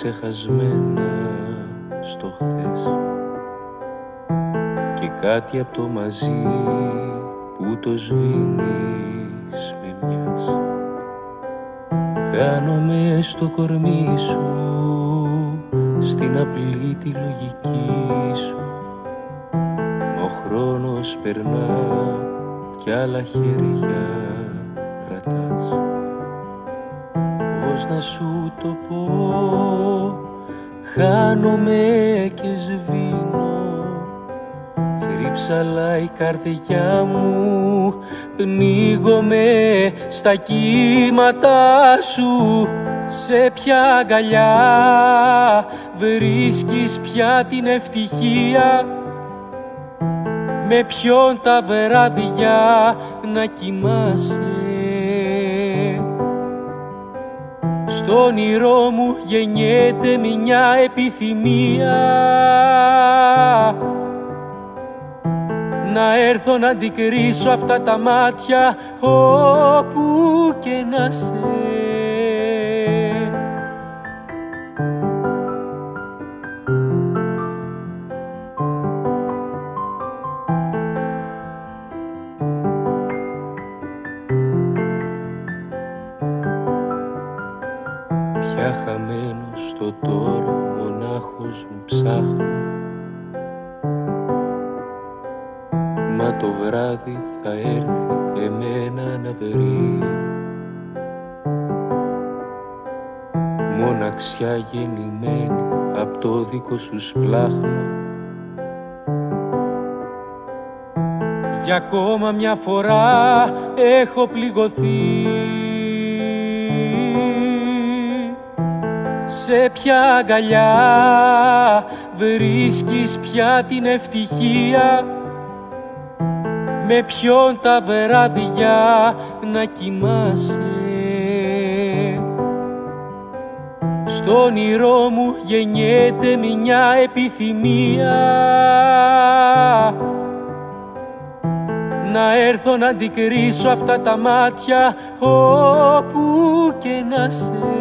ξεχασμένα στο χθες. Και κάτι από το μαζί που το σβήνεις με μιας. Χάνομαι στο κορμί σου στην απλή τη λογική σου. Ο χρόνος περνά κι άλλα χέρια Πώς να σου το πω; Χάνομαι και σβήνω. Θρύψαλα η καρδιά μου. Πνίγομαι στα κύματα σου. Σε ποια αγκαλιά βρίσκεις πια την ευτυχία; Με ποιον τα βράδια να κοιμάσαι; Στο όνειρό μου γεννιέται μια επιθυμία. Να έρθω να αντικρίσω αυτά τα μάτια όπου και να σε Πια χαμένος στο τώρα μονάχος μου ψάχνω. Μα το βράδυ θα έρθει εμένα να βρει. Μοναξιά γεννημένη απ' το δικό σου σπλάχνο Για ακόμα μια φορά έχω πληγωθεί Σε ποια αγκαλιά βρίσκεις πια την ευτυχία; Με ποιον τα βράδια να κοιμάσαι; Στο όνειρό μου γεννιέται μια επιθυμία. Να έρθω να αντικρίσω αυτά τα μάτια όπου και να σε